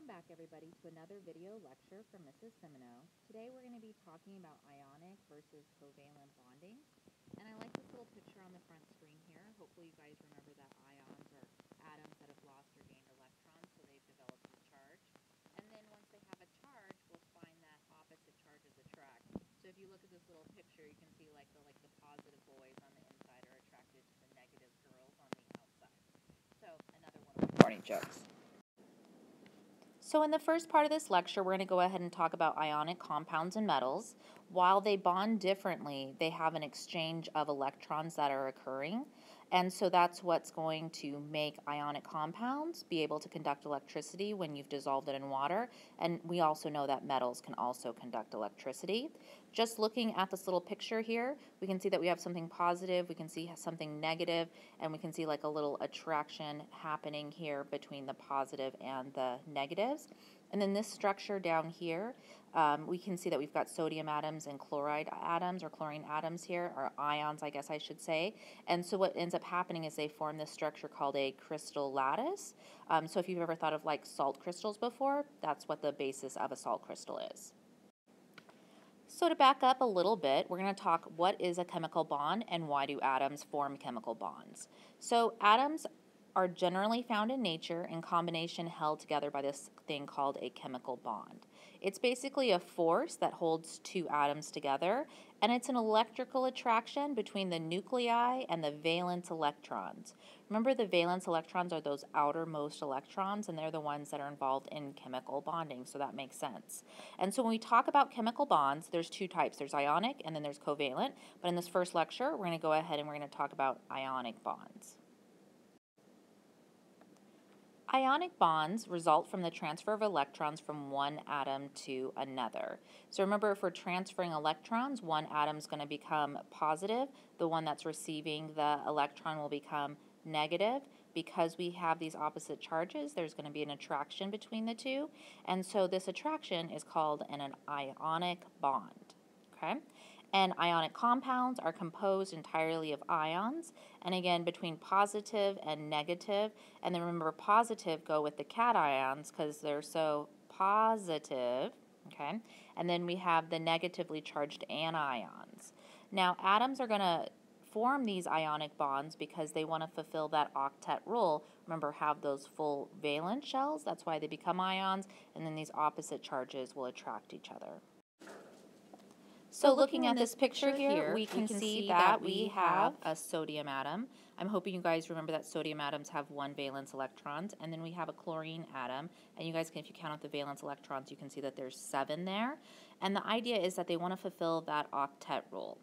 Welcome back everybody to another video lecture from Mrs. Simoneau. Today we're going to be talking about ionic versus covalent bonding. And I like this little picture on the front screen here. Hopefully you guys remember that ions are atoms that have lost or gained electrons, so they've developed a charge. And then once they have a charge, we'll find that opposite charges attract. So if you look at this little picture, you can see like the like the positive boys on the inside are attracted to the negative girls on the outside. So another one of morning jokes. So in the first part of this lecture, we're going to go ahead and talk about ionic compounds and metals. While they bond differently, they have an exchange of electrons that are occurring. And so that's what's going to make ionic compounds be able to conduct electricity when you've dissolved it in water. And we also know that metals can also conduct electricity. Just looking at this little picture here, we can see that we have something positive, we can see something negative, and we can see like a little attraction happening here between the positive and the negatives. And then this structure down here, um, we can see that we've got sodium atoms and chloride atoms or chlorine atoms here, or ions, I guess I should say. And so what ends up happening is they form this structure called a crystal lattice. Um, so if you've ever thought of like salt crystals before, that's what the basis of a salt crystal is. So to back up a little bit, we're going to talk what is a chemical bond and why do atoms form chemical bonds. So atoms are generally found in nature in combination held together by this thing called a chemical bond. It's basically a force that holds two atoms together, and it's an electrical attraction between the nuclei and the valence electrons. Remember, the valence electrons are those outermost electrons, and they're the ones that are involved in chemical bonding, so that makes sense. And so when we talk about chemical bonds, there's two types. There's ionic and then there's covalent, but in this first lecture, we're going to go ahead and we're going to talk about ionic bonds. Ionic bonds result from the transfer of electrons from one atom to another. So remember, if we're transferring electrons, one atom is going to become positive. The one that's receiving the electron will become negative. Because we have these opposite charges, there's going to be an attraction between the two. And so this attraction is called an, an ionic bond. Okay? And ionic compounds are composed entirely of ions. And again, between positive and negative. And then remember, positive go with the cations because they're so positive. Okay. And then we have the negatively charged anions. Now, atoms are going to form these ionic bonds because they want to fulfill that octet rule. Remember, have those full valence shells. That's why they become ions. And then these opposite charges will attract each other. So looking at this picture here, we can see that we have a sodium atom. I'm hoping you guys remember that sodium atoms have one valence electrons, and then we have a chlorine atom, and you guys can, if you count out the valence electrons, you can see that there's seven there. And the idea is that they want to fulfill that octet rule.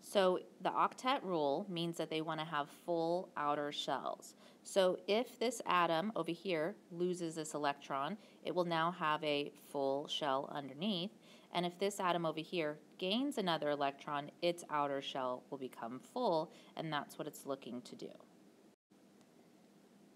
So the octet rule means that they want to have full outer shells. So if this atom over here loses this electron, it will now have a full shell underneath. And if this atom over here gains another electron, its outer shell will become full, and that's what it's looking to do.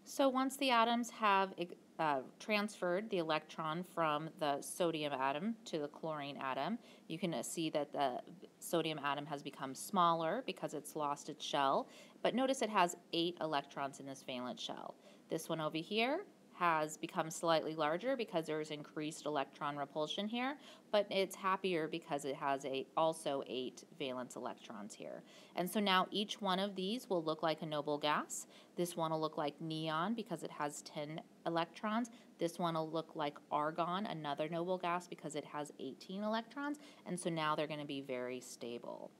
So once the atoms have uh, transferred the electron from the sodium atom to the chlorine atom, you can uh, see that the sodium atom has become smaller because it's lost its shell. But notice it has eight electrons in this valence shell. This one over here has become slightly larger because there's increased electron repulsion here, but it's happier because it has a also eight valence electrons here. And so now each one of these will look like a noble gas. This one will look like neon because it has 10 electrons. This one will look like argon, another noble gas because it has 18 electrons. And so now they're going to be very stable.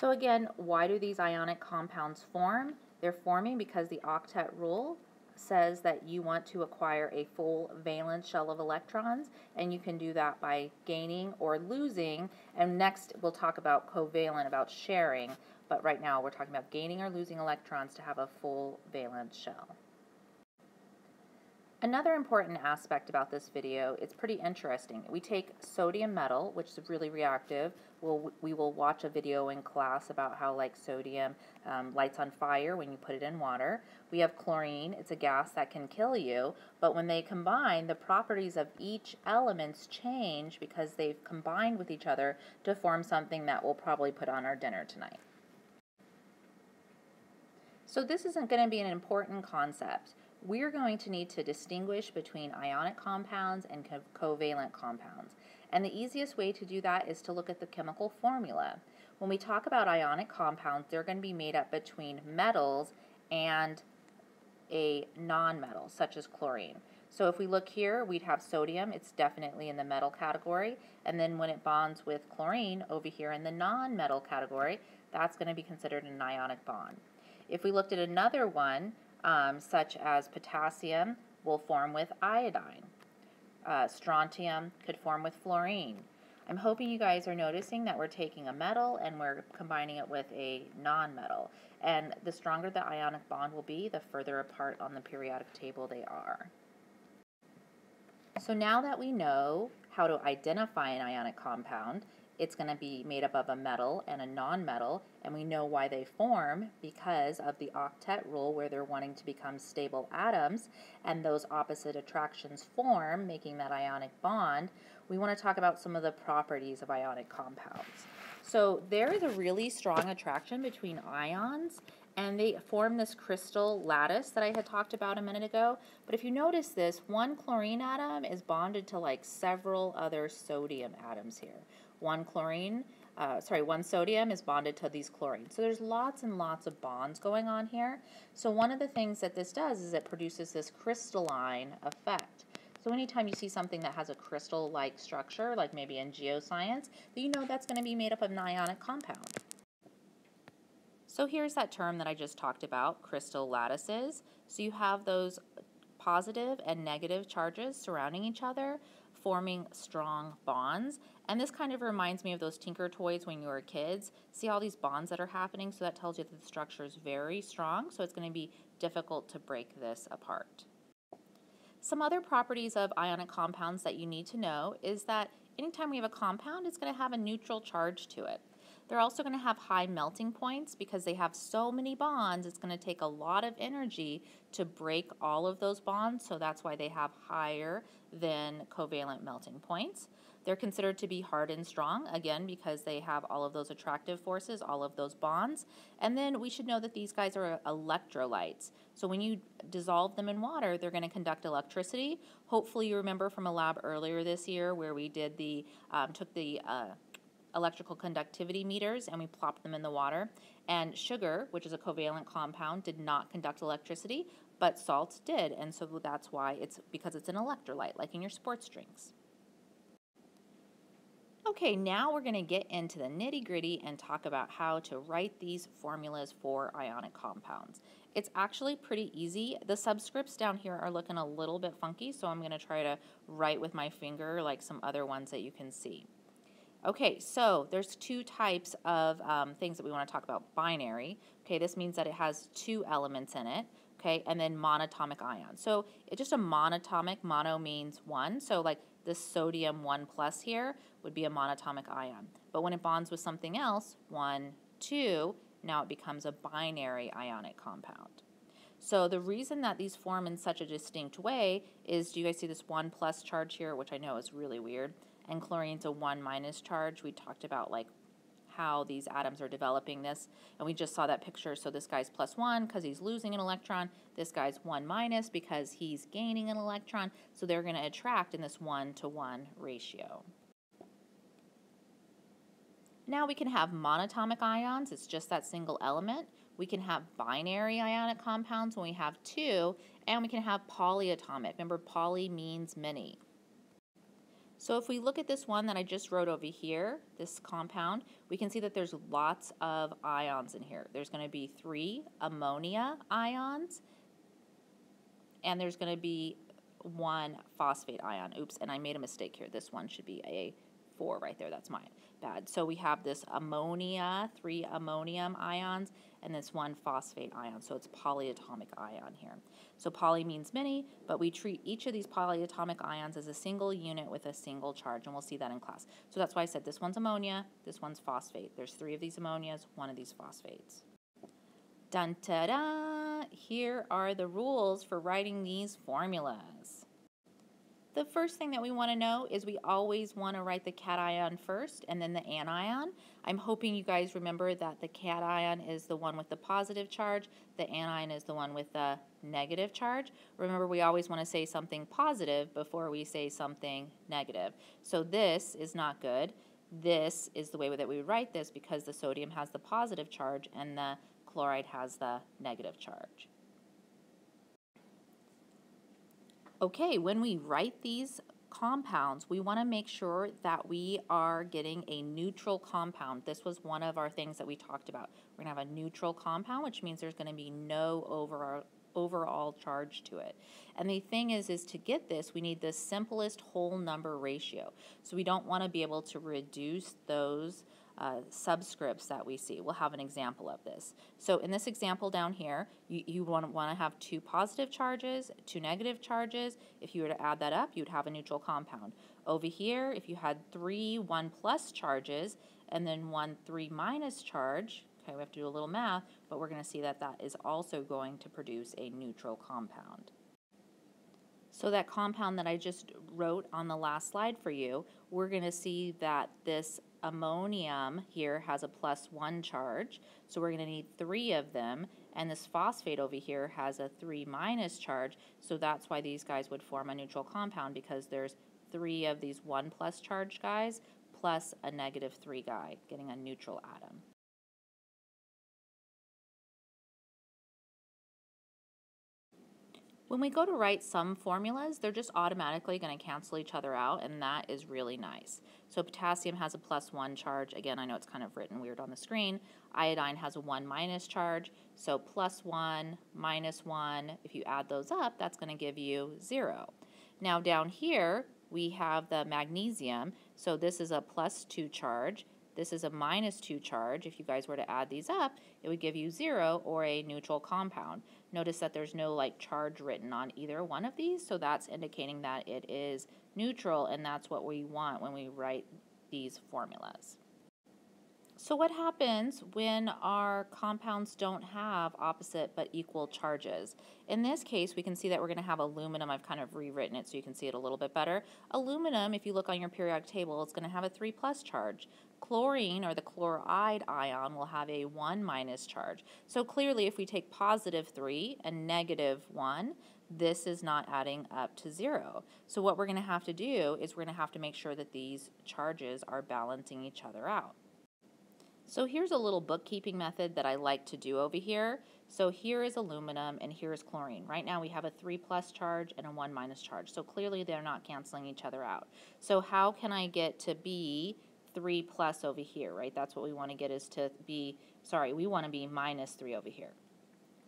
So again, why do these ionic compounds form? They're forming because the octet rule says that you want to acquire a full valence shell of electrons, and you can do that by gaining or losing. And next, we'll talk about covalent, about sharing, but right now we're talking about gaining or losing electrons to have a full valence shell. Another important aspect about this video, it's pretty interesting. We take sodium metal, which is really reactive. We'll, we will watch a video in class about how like sodium um, lights on fire when you put it in water. We have chlorine, it's a gas that can kill you, but when they combine, the properties of each elements change because they've combined with each other to form something that we'll probably put on our dinner tonight. So this isn't going to be an important concept we're going to need to distinguish between ionic compounds and co covalent compounds. And the easiest way to do that is to look at the chemical formula. When we talk about ionic compounds, they're going to be made up between metals and a nonmetal, such as chlorine. So if we look here, we'd have sodium, it's definitely in the metal category, and then when it bonds with chlorine over here in the nonmetal category, that's going to be considered an ionic bond. If we looked at another one, um, such as potassium will form with iodine. Uh, strontium could form with fluorine. I'm hoping you guys are noticing that we're taking a metal and we're combining it with a non-metal. And the stronger the ionic bond will be, the further apart on the periodic table they are. So now that we know how to identify an ionic compound, it's going to be made up of a metal and a nonmetal, and we know why they form because of the octet rule where they're wanting to become stable atoms, and those opposite attractions form, making that ionic bond. We want to talk about some of the properties of ionic compounds. So there is a really strong attraction between ions and they form this crystal lattice that I had talked about a minute ago. But if you notice this, one chlorine atom is bonded to like several other sodium atoms here. One chlorine, uh, sorry, one sodium is bonded to these chlorines. So there's lots and lots of bonds going on here. So one of the things that this does is it produces this crystalline effect. So anytime you see something that has a crystal-like structure, like maybe in geoscience, you know that's going to be made up of an ionic compound. So here's that term that I just talked about, crystal lattices. So you have those positive and negative charges surrounding each other, forming strong bonds. And this kind of reminds me of those Tinker toys when you were kids. See all these bonds that are happening? So that tells you that the structure is very strong, so it's going to be difficult to break this apart. Some other properties of ionic compounds that you need to know is that anytime we have a compound, it's going to have a neutral charge to it. They're also going to have high melting points because they have so many bonds. It's going to take a lot of energy to break all of those bonds, so that's why they have higher than covalent melting points. They're considered to be hard and strong, again, because they have all of those attractive forces, all of those bonds. And then we should know that these guys are electrolytes. So when you dissolve them in water, they're going to conduct electricity. Hopefully you remember from a lab earlier this year where we did the, um, took the uh, electrical conductivity meters and we plopped them in the water. And sugar, which is a covalent compound, did not conduct electricity, but salt did. And so that's why it's because it's an electrolyte, like in your sports drinks. Okay, now we're going to get into the nitty gritty and talk about how to write these formulas for ionic compounds. It's actually pretty easy. The subscripts down here are looking a little bit funky, so I'm going to try to write with my finger like some other ones that you can see. Okay, so there's two types of um, things that we want to talk about. Binary, okay, this means that it has two elements in it, okay, and then monatomic ion. So it's just a monatomic, mono means one, so like this sodium 1 plus here would be a monatomic ion. But when it bonds with something else, 1, 2, now it becomes a binary ionic compound. So the reason that these form in such a distinct way is, do you guys see this 1 plus charge here, which I know is really weird? and chlorine's a 1 minus charge. We talked about like how these atoms are developing this, and we just saw that picture. So this guy's plus 1 because he's losing an electron. This guy's 1 minus because he's gaining an electron. So they're going to attract in this 1 to 1 ratio. Now we can have monatomic ions. It's just that single element. We can have binary ionic compounds when we have two, and we can have polyatomic. Remember, poly means many. So if we look at this one that I just wrote over here, this compound, we can see that there's lots of ions in here. There's going to be three ammonia ions, and there's going to be one phosphate ion. Oops, and I made a mistake here. This one should be a 4 right there. That's mine. Bad. So we have this ammonia, three ammonium ions, and this one phosphate ion. So it's polyatomic ion here. So poly means many, but we treat each of these polyatomic ions as a single unit with a single charge, and we'll see that in class. So that's why I said this one's ammonia, this one's phosphate. There's three of these ammonias, one of these phosphates. Dun ta da! Here are the rules for writing these formulas. The first thing that we want to know is we always want to write the cation first and then the anion. I'm hoping you guys remember that the cation is the one with the positive charge, the anion is the one with the negative charge. Remember, we always want to say something positive before we say something negative. So this is not good. This is the way that we write this because the sodium has the positive charge and the chloride has the negative charge. Okay, when we write these compounds, we want to make sure that we are getting a neutral compound. This was one of our things that we talked about. We're going to have a neutral compound, which means there's going to be no overall, overall charge to it. And the thing is, is to get this, we need the simplest whole number ratio. So we don't want to be able to reduce those uh, subscripts that we see. We'll have an example of this. So in this example down here, you, you want, want to have two positive charges, two negative charges. If you were to add that up, you'd have a neutral compound. Over here, if you had three 1 plus charges and then one 3 minus charge, okay, we have to do a little math, but we're going to see that that is also going to produce a neutral compound. So that compound that I just wrote on the last slide for you, we're going to see that this ammonium here has a plus one charge, so we're going to need three of them, and this phosphate over here has a three minus charge, so that's why these guys would form a neutral compound because there's three of these one plus charge guys plus a negative three guy, getting a neutral atom. When we go to write some formulas, they're just automatically going to cancel each other out, and that is really nice. So potassium has a plus 1 charge. Again, I know it's kind of written weird on the screen. Iodine has a 1 minus charge. So plus 1, minus 1, if you add those up, that's going to give you 0. Now down here, we have the magnesium. So this is a plus 2 charge. This is a minus 2 charge. If you guys were to add these up, it would give you 0 or a neutral compound. Notice that there's no like charge written on either one of these, so that's indicating that it is neutral, and that's what we want when we write these formulas. So what happens when our compounds don't have opposite but equal charges? In this case, we can see that we're going to have aluminum. I've kind of rewritten it so you can see it a little bit better. Aluminum, if you look on your periodic table, it's going to have a 3 plus charge. Chlorine, or the chloride ion, will have a 1 minus charge. So clearly, if we take positive 3 and negative 1, this is not adding up to 0. So what we're going to have to do is we're going to have to make sure that these charges are balancing each other out. So here's a little bookkeeping method that I like to do over here. So here is aluminum and here is chlorine. Right now we have a 3 plus charge and a 1 minus charge. So clearly they're not canceling each other out. So how can I get to be 3 plus over here, right? That's what we want to get is to be, sorry, we want to be minus 3 over here.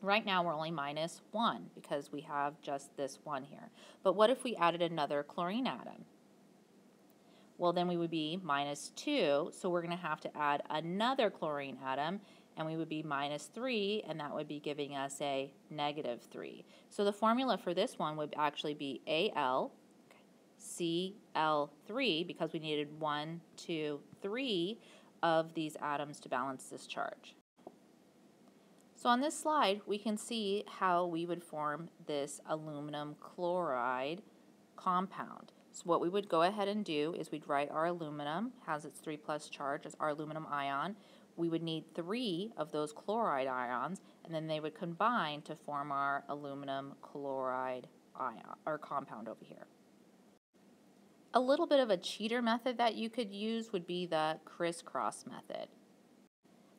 Right now we're only minus 1 because we have just this 1 here. But what if we added another chlorine atom? Well then we would be minus 2, so we're going to have to add another chlorine atom, and we would be minus 3, and that would be giving us a negative 3. So the formula for this one would actually be Al Cl3 because we needed 1, 2, 3 of these atoms to balance this charge. So on this slide, we can see how we would form this aluminum chloride compound. So what we would go ahead and do is we'd write our aluminum, has its 3 plus charge as our aluminum ion. We would need three of those chloride ions, and then they would combine to form our aluminum chloride ion, or compound over here. A little bit of a cheater method that you could use would be the crisscross method.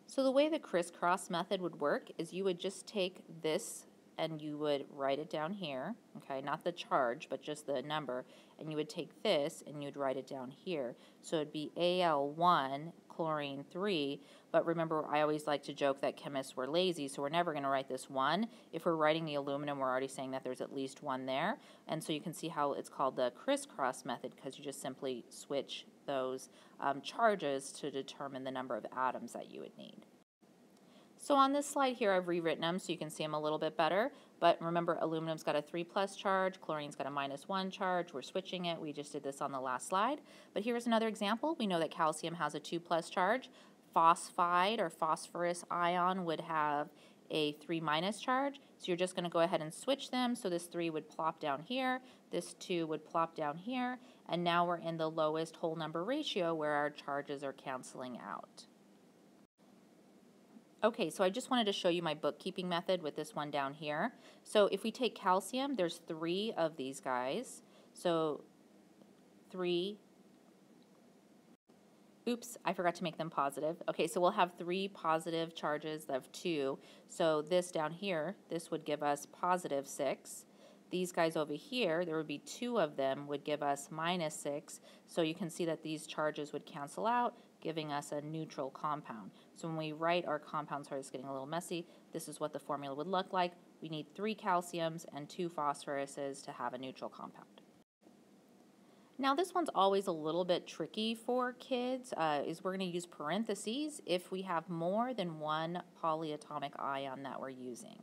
So the way the crisscross method would work is you would just take this and you would write it down here, okay, not the charge, but just the number, and you would take this and you'd write it down here. So it'd be Al1 chlorine 3, but remember I always like to joke that chemists were lazy, so we're never going to write this 1. If we're writing the aluminum, we're already saying that there's at least one there, and so you can see how it's called the crisscross method because you just simply switch those um, charges to determine the number of atoms that you would need. So on this slide here, I've rewritten them so you can see them a little bit better. But remember, aluminum's got a 3 plus charge, chlorine's got a minus 1 charge. We're switching it. We just did this on the last slide. But here's another example. We know that calcium has a 2 plus charge. Phosphide or phosphorus ion would have a 3 minus charge. So you're just going to go ahead and switch them. So this 3 would plop down here, this 2 would plop down here, and now we're in the lowest whole number ratio where our charges are canceling out. Okay, so I just wanted to show you my bookkeeping method with this one down here. So if we take calcium, there's three of these guys. So three, oops, I forgot to make them positive. Okay, so we'll have three positive charges of two. So this down here, this would give us positive six. These guys over here, there would be two of them, would give us minus six. So you can see that these charges would cancel out, giving us a neutral compound. So when we write our compound, sorry, it's getting a little messy, this is what the formula would look like. We need three calciums and two phosphoruses to have a neutral compound. Now this one's always a little bit tricky for kids, uh, is we're going to use parentheses if we have more than one polyatomic ion that we're using.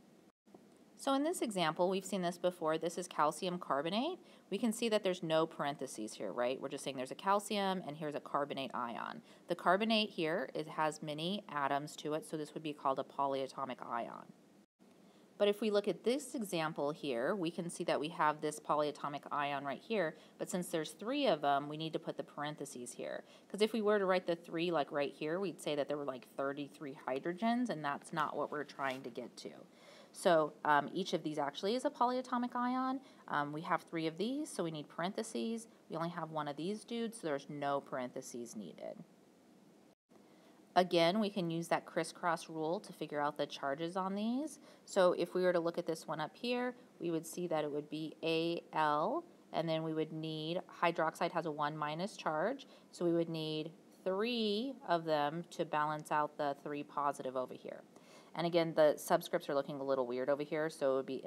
So in this example, we've seen this before. This is calcium carbonate. We can see that there's no parentheses here, right? We're just saying there's a calcium and here's a carbonate ion. The carbonate here, it has many atoms to it, so this would be called a polyatomic ion. But if we look at this example here, we can see that we have this polyatomic ion right here, but since there's three of them, we need to put the parentheses here. Because if we were to write the three like right here, we'd say that there were like 33 hydrogens, and that's not what we're trying to get to. So um, each of these actually is a polyatomic ion. Um, we have three of these, so we need parentheses. We only have one of these dudes, so there's no parentheses needed. Again, we can use that crisscross rule to figure out the charges on these. So if we were to look at this one up here, we would see that it would be Al, and then we would need, hydroxide has a 1 minus charge, so we would need three of them to balance out the three positive over here. And again, the subscripts are looking a little weird over here, so it would be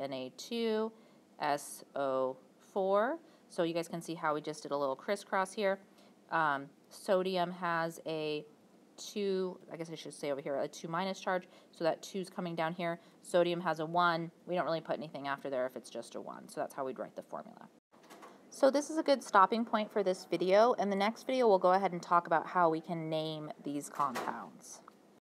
Na2SO4. So you guys can see how we just did a little crisscross here. Um, sodium has a 2, I guess I should say over here, a 2 minus charge, so that 2 is coming down here. Sodium has a 1. We don't really put anything after there if it's just a 1, so that's how we'd write the formula. So this is a good stopping point for this video, and the next video we'll go ahead and talk about how we can name these compounds.